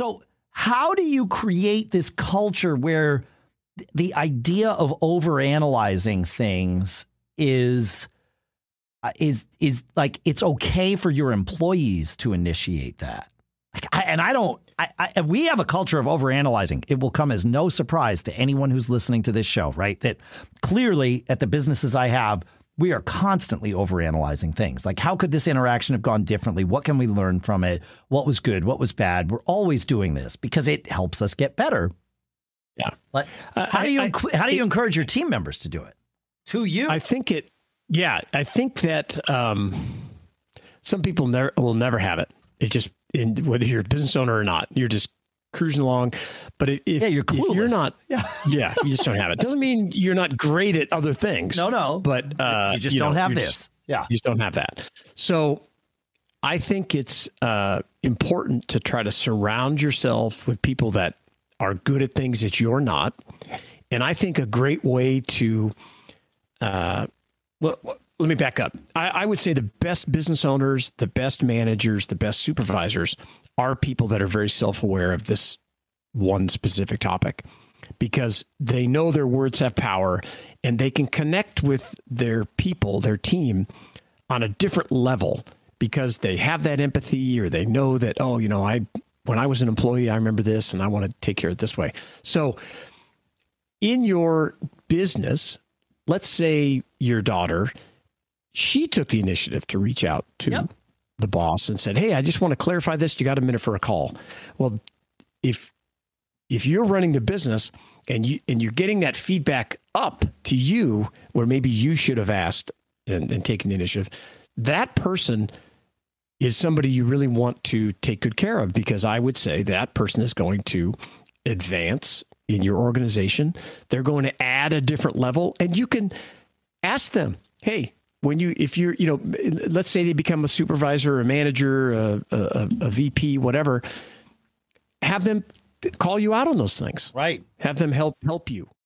So, how do you create this culture where the idea of overanalyzing things is uh, is is like it's okay for your employees to initiate that? Like, I, and I don't. I, I, we have a culture of overanalyzing. It will come as no surprise to anyone who's listening to this show, right? That clearly at the businesses I have, we are constantly overanalyzing things. Like, how could this interaction have gone differently? What can we learn from it? What was good? What was bad? We're always doing this because it helps us get better. Yeah. But how do you I, how do you it, encourage your team members to do it? To you, I think it. Yeah, I think that um, some people never will never have it. It just in, whether you're a business owner or not, you're just cruising along. But if, yeah, you're, if you're not, yeah. yeah, you just don't have it. Doesn't mean you're not great at other things. No, no. But uh, you just you don't know, have this. Just, yeah, you just don't have that. So I think it's uh, important to try to surround yourself with people that are good at things that you're not. And I think a great way to, uh, well, let me back up. I, I, would say the best business owners, the best managers, the best supervisors are people that are very self aware of this one specific topic because they know their words have power and they can connect with their people, their team on a different level because they have that empathy or they know that, oh, you know, I, when I was an employee, I remember this and I want to take care of it this way. So in your business, let's say your daughter she took the initiative to reach out to yep. the boss and said, "Hey, I just want to clarify this. You got a minute for a call?" Well, if if you're running the business and you and you're getting that feedback up to you, where maybe you should have asked and, and taken the initiative, that person is somebody you really want to take good care of because I would say that person is going to advance in your organization. They're going to add a different level, and you can ask them, "Hey, when you if you're you know let's say they become a supervisor a manager a, a, a, vp whatever have them call you out on those things. Right. Have them help help you